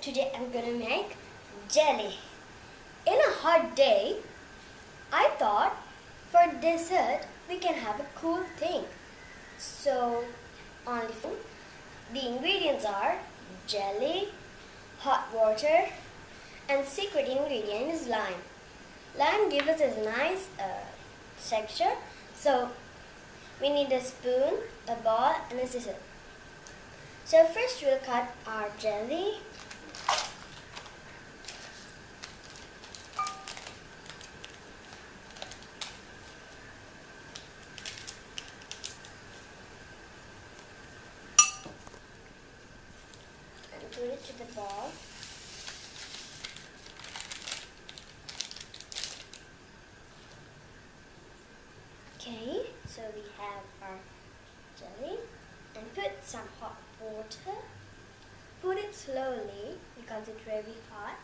Today I'm gonna make jelly. In a hot day, I thought for dessert we can have a cool thing. So, only phone, the ingredients are jelly, hot water, and secret ingredient is lime. Lime gives us a nice uh, texture. So, we need a spoon, a ball, and a scissor. So first we'll cut our jelly. Put it to the ball. Okay, so we have our jelly and put some hot water. Put it slowly because it's very hot.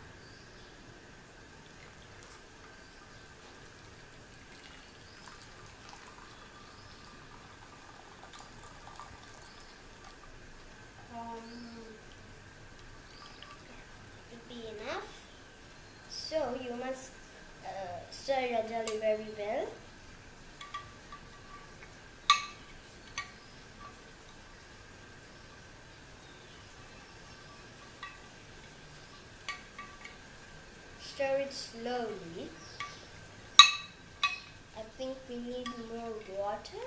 Um, it be enough. So you must uh, stir your jelly very well. Stir it slowly. I think we need more water.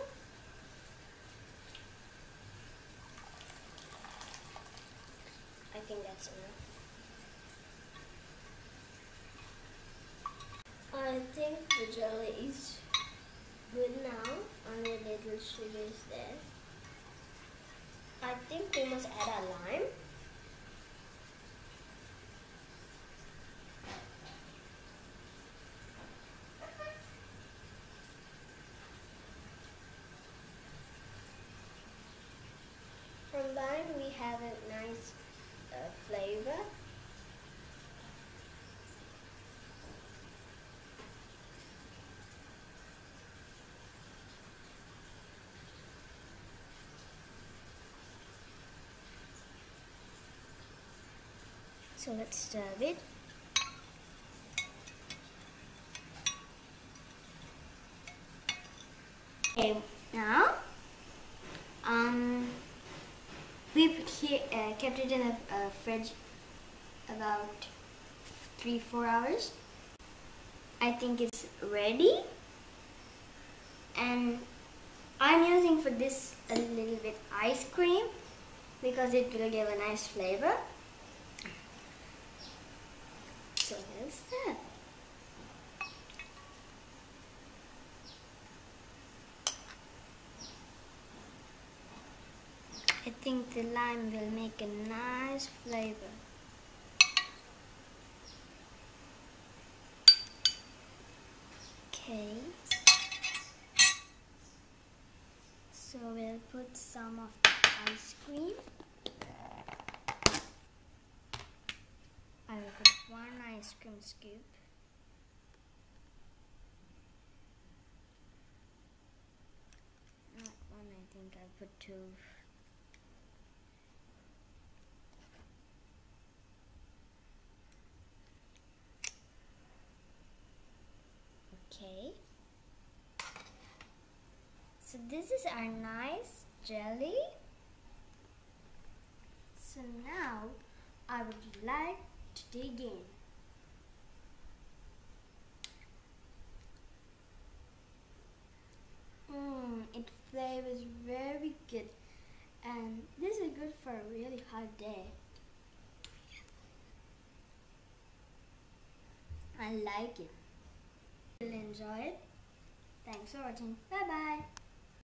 I think that's enough. I think the jelly is good now. Only a little sugar is there. I think we must add a lime. From lime we have a nice uh, flavor. So let's stir it. Okay, now um we put here, uh, kept it in the uh, fridge about three four hours. I think it's ready, and I'm using for this a little bit ice cream because it will give a nice flavor. So there's that. I think the lime will make a nice flavor. Okay. So we'll put some of the ice cream. I will put one ice cream scoop. Not one, I think I put two. Okay. So this is our nice jelly. So now I would like to dig in. Mmm, it flavors very good. And this is good for a really hot day. I like it. You'll enjoy it. Thanks for watching. Bye bye.